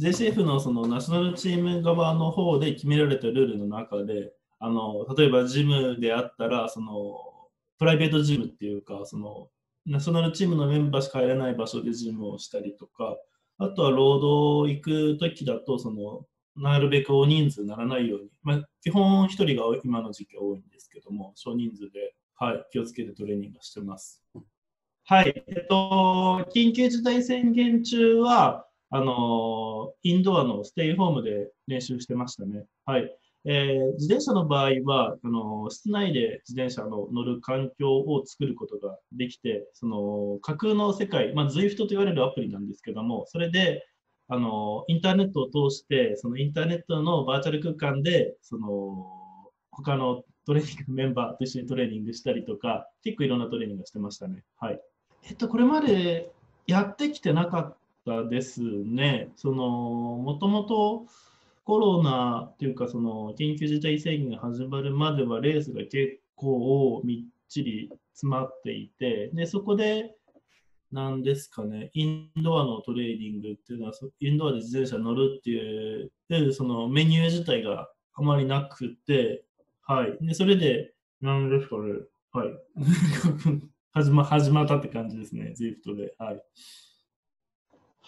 JCF のそのナショナルチーム側の方で決められたルールの中で、あの例えばジムであったら、そのプライベートジムっていうか、そのナショナルチームのメンバーしか入れない場所でジムをしたりとか、あとは労働行くときだと、そのなるべく大人数にならないように、まあ、基本1人が今の時期多いんですけども、少人数で、はい、気をつけてトレーニングしてます。はい、えっと、緊急事態宣言中は、あのインドアのステイホームで練習してましたね。はい。えー、自転車の場合は、あの室内で自転車の乗る環境を作ることができて、その架空の世界、まあ、ZWIFT と言われるアプリなんですけども、それであのインターネットを通して、そのインターネットのバーチャル空間で、その他のトレーニングメンバーと一緒にトレーニングしたりとか、結構いろんなトレーニングをしてましたね。はい。えっと、これまでやってきてなかったですね。その、もともと、コロナというか、その緊急事態宣言が始まるまでは、レースが結構みっちり詰まっていて、でそこで、なんですかね、インドアのトレーニングっていうのは、インドアで自転車乗るっていう、でそのメニュー自体があまりなくて、はい。で、それで、なんですかね、はい。始ま始まったって感じですね、ZWIFT で。はい。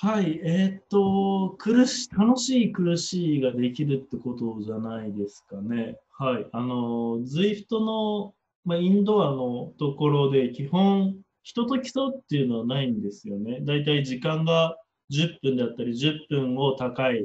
はい、えー、っと、苦し、楽しい苦しいができるってことじゃないですかね。はい、あの、ZWIFT の、ま、インドアのところで基本、人と競うっていうのはないんですよね。だいたい時間が10分だったり、10分を高い、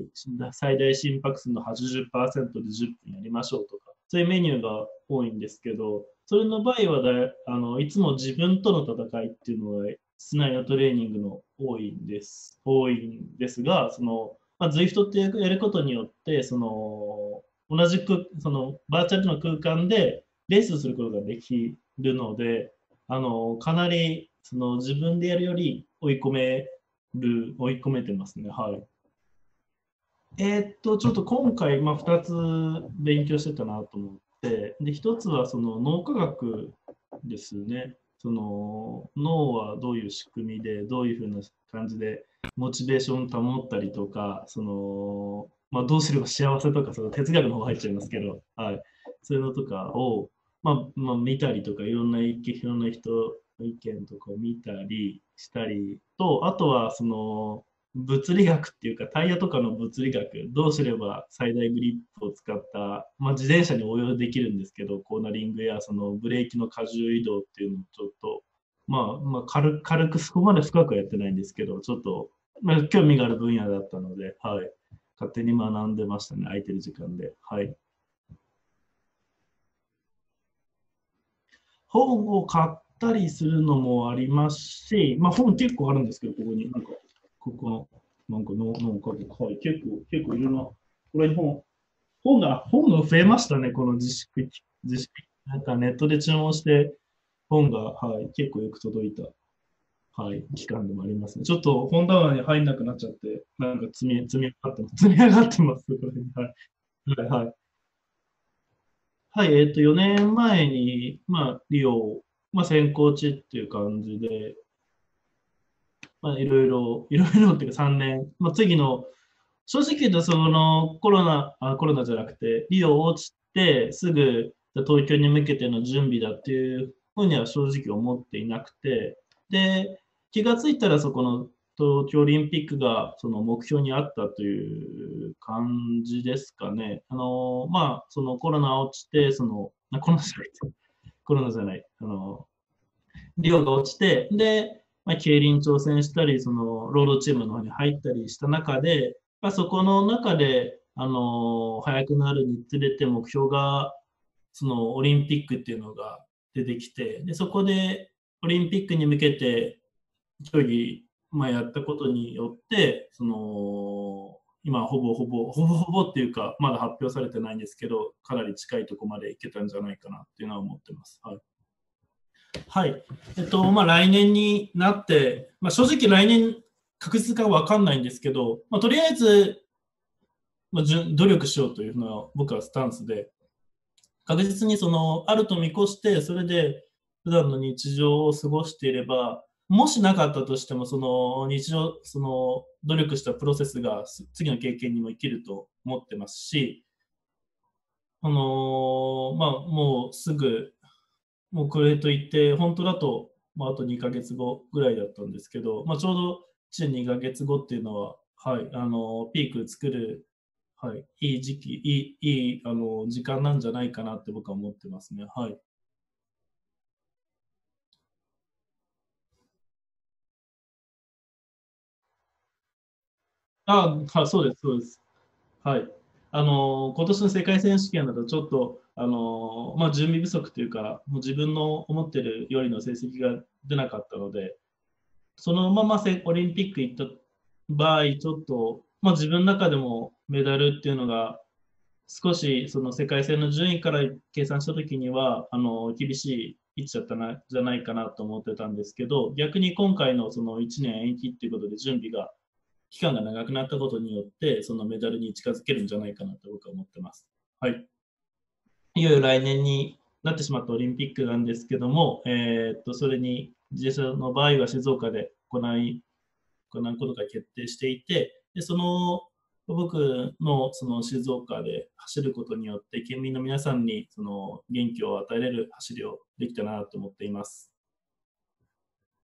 最大心拍数の80%で10分やりましょうとか、そういうメニューが多いんですけど、それの場合はだあのいつも自分との戦いっていうのが室内のトレーニングの多いんです。多いんですが、その、まあ、ZWIFT ってやることによって、その、同じく、その、バーチャルの空間でレースすることができるので、あの、かなり、その、自分でやるより追い込める、追い込めてますね。はい。えー、っと、ちょっと今回、まあ、2つ勉強してたなと思って、で、1つはその脳科学ですね。その脳はどういう仕組みでどういうふうな感じでモチベーション保ったりとかその、まあ、どうすれば幸せとかその哲学の方入っちゃいますけど、はい、そういうのとかを、まあまあ、見たりとかいろんな意見いろんな人の意見とかを見たりしたりとあとはその物理学っていうかタイヤとかの物理学どうすれば最大グリップを使った、まあ、自転車に応用できるんですけどコーナリングやそのブレーキの荷重移動っていうのをちょっと、まあ、まあ軽軽くそこまで深くはやってないんですけどちょっと、まあ、興味がある分野だったので、はい、勝手に学んでましたね空いてる時間で。はい。本を買ったりするのもありますし、まあ、本結構あるんですけど、ここに。なんかここの、なんかの、のかはい、結構、結構いるな。これ本、本が、本が増えましたね、この自粛、自粛。なんかネットで注文して、本が、はい、結構よく届いた、はい、期間でもありますね。ちょっと本棚に入んなくなっちゃって、なんか積み、積み上がってます。積み上がってます、はい。はい、はい。はい、えっ、ー、と、4年前に、まあ、リオ、まあ、先行地っていう感じで、まあ、いろいろ、いろいろっていうか3年、まあ、次の、正直言うとそのコロナ、あコロナじゃなくて、リオ落ちてすぐ東京に向けての準備だっていうふうには正直思っていなくて、で、気がついたらそこの東京オリンピックがその目標にあったという感じですかね。あの、まあ、そのコロナ落ちて、その、コロナじゃない、コロナじゃない、あの、リオが落ちて、で、まあ、競輪挑戦したり、その、ロードチームの方に入ったりした中で、まあ、そこの中で、あの、速くなるにつれて目標が、その、オリンピックっていうのが出てきて、で、そこで、オリンピックに向けて、競技、まあ、やったことによって、その、今、ほぼほぼ、ほぼほぼっていうか、まだ発表されてないんですけど、かなり近いとこまでいけたんじゃないかなっていうのは思ってます。はい。はい。えっと、まあ、来年になって、まあ、正直来年確実かわかんないんですけど、まあ、とりあえず、まあ、努力しようというのは僕はスタンスで、確実にその、あると見越して、それで普段の日常を過ごしていれば、もしなかったとしても、その日常、その努力したプロセスが次の経験にも生きると思ってますし、あのまあ、もうすぐ、もうこれといって、本当だと、まあ、あと2ヶ月後ぐらいだったんですけど、まあ、ちょうど1年2ヶ月後っていうのは、はい、あのピーク作る、はい、いい時期、いいいいあの時間なんじゃないかなって僕は思ってますね。はい。あ、は、そうです、そうです。はい。あの、今年の世界選手権だとちょっと、あの、まあ、準備不足というか、もう自分の思ってるよりの成績が出なかったので、そのままオリンピック行った場合、ちょっと、まあ、自分の中でもメダルっていうのが、少しその世界戦の順位から計算したときには、あの、厳しい位置だったな、じゃないかなと思ってたんですけど、逆に今回のその1年延期っていうことで準備が期間が長くなったことによって、そのメダルに近づけるんじゃないかなと僕は思ってます。はい。いよいよ来年になってしまったオリンピックなんですけども、えー、っと、それに、自転車の場合は静岡で行い、行うことが決定していて、でその僕のその静岡で走ることによって県民の皆さんにその元気を与えれる走りをできたなと思っています。